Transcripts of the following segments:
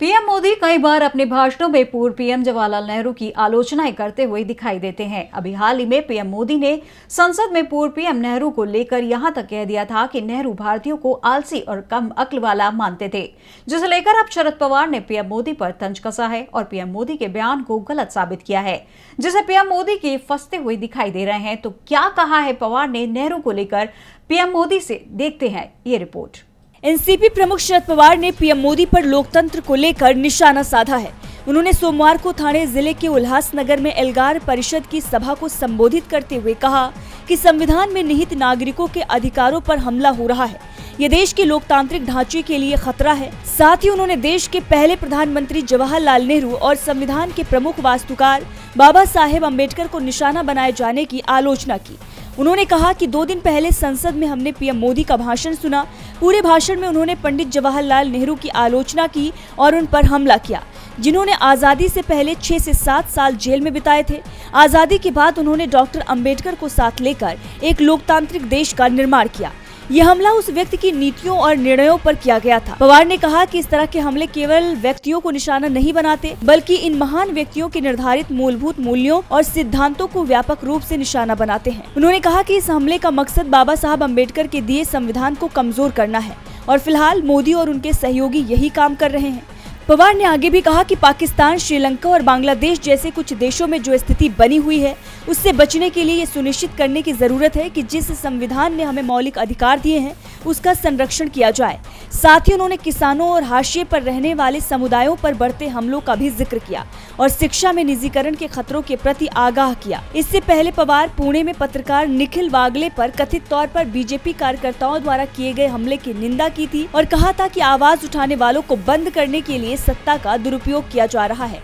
PM Modi कई बार अपने भाषणों में पूर्व पीएम जवाहरलाल नेहरू की आलोचनाएँ करते हुए दिखाई देते हैं। अभी हाल ही में पीएम मोदी ने संसद में पूर्व पीएम नेहरू को लेकर यहाँ तक कह दिया था कि नेहरू भारतीयों को आलसी और कम अक्ल वाला मानते थे, जिसे लेकर अब शरद पवार ने पीएम मोदी पर तंज कसा है और पीएम मोदी के बयान को गलत साबित किया है। जिसे पीएम मोदी के फंसते हुए दिखाई दे रहे हैं तो क्या कहा है पवार ने नेहरू को लेकर? पीएम मोदी से देखते हैं ये रिपोर्ट। एनसीपी प्रमुख शरद पवार ने पीएम मोदी पर लोकतंत्र को लेकर निशाना साधा है। उन्होंने सोमवार को थाने ज़िले के उल्लासनगर में एल्गार परिषद की सभा को संबोधित करते हुए कहा कि संविधान में निहित नागरिकों के अधिकारों पर हमला हो रहा है। ये देश के लोकतांत्रिक ढांचे के लिए खतरा है। साथ ही उन्होंने देश के पहले प्रधानमंत्री जवाहरलाल नेहरू और संविधान के प्रमुख वास्तुकार बाबा साहेब अंबेडकर को निशाना बनाए जाने की आलोचना की। उन्होंने कहा कि दो दिन पहले संसद में हमने पीएम मोदी का भाषण सुना। पूरे भाषण में उन्होंने पंडित जवाहरलाल नेहरू की आलोचना की और उन पर हमला किया, जिन्होंने आज़ादी से पहले छह से सात साल जेल में बिताए थे। आज़ादी के बाद उन्होंने डॉक्टर अंबेडकर को साथ लेकर एक लोकतांत्रिक देश का निर्माण किया। यह हमला उस व्यक्ति की नीतियों और निर्णयों पर किया गया था। पवार ने कहा कि इस तरह के हमले केवल व्यक्तियों को निशाना नहीं बनाते, बल्कि इन महान व्यक्तियों के निर्धारित मूलभूत मूल्यों और सिद्धांतों को व्यापक रूप से निशाना बनाते हैं। उन्होंने कहा कि इस हमले का मकसद बाबा साहब अंबेडकर के दिए संविधान को कमज़ोर करना है, और फ़िलहाल मोदी और उनके सहयोगी यही काम कर रहे हैं। पवार ने आगे भी कहा कि पाकिस्तान, श्रीलंका और बांग्लादेश जैसे कुछ देशों में जो स्थिति बनी हुई है, उससे बचने के लिए ये सुनिश्चित करने की ज़रूरत है कि जिस संविधान ने हमें मौलिक अधिकार दिए हैं, उसका संरक्षण किया जाए। साथ ही उन्होंने किसानों और हाशिए पर रहने वाले समुदायों पर बढ़ते हमलों का भी ज़िक्र किया। और शिक्षा में निजीकरण के खतरों के प्रति आगाह किया। इससे पहले पवार पुणे में पत्रकार निखिल वागले पर कथित तौर पर बीजेपी कार्यकर्ताओं द्वारा किए गए हमले की निंदा की थी और कहा था कि आवाज़ उठाने वालों को बंद करने के लिए सत्ता का दुरुपयोग किया जा रहा है।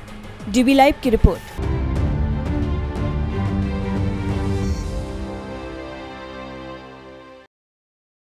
डीबी लाइव की रिपोर्ट।